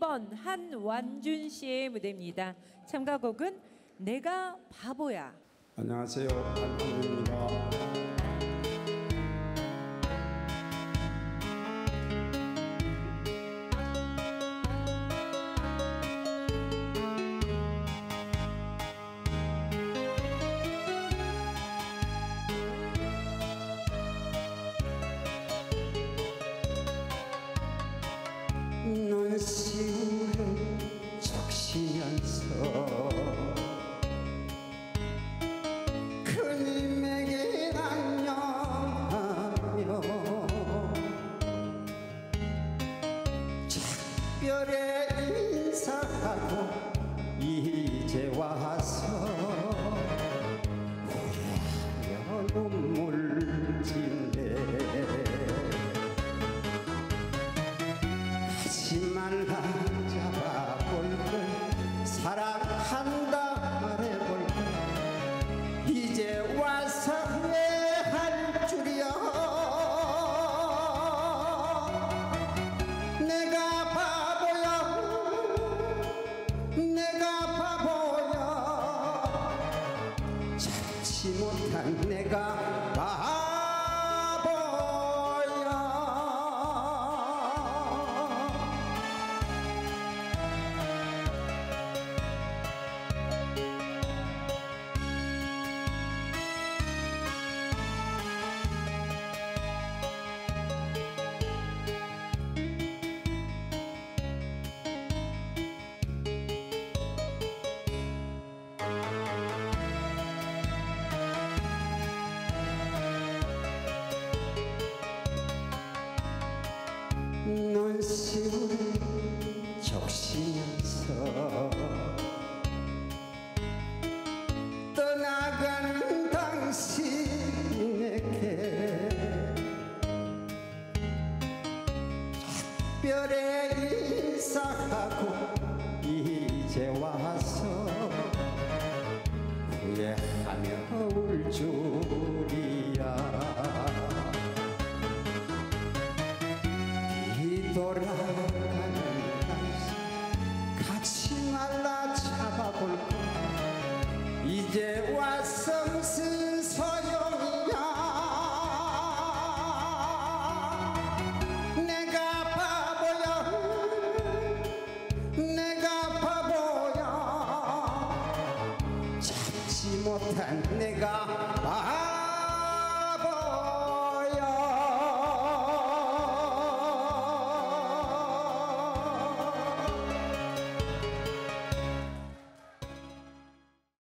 1번 한완준 씨의 무대입니다. 참가곡은 내가 바보야. 안녕하세요. 안준입니다. 눈시울을 적시면서 그님에게 안녕하며 작별의 인사하고 못한 내가 눈시울을 적시면서 떠나가는 당신에게 특별히 인사하고 이제 와서 후회하며 울줄 돌아가는 당신 가지 말라 잡아볼 거 이제 와서 무슨 소용이야. 내가 바보야. 내가 바보야. 잡지 못한 내가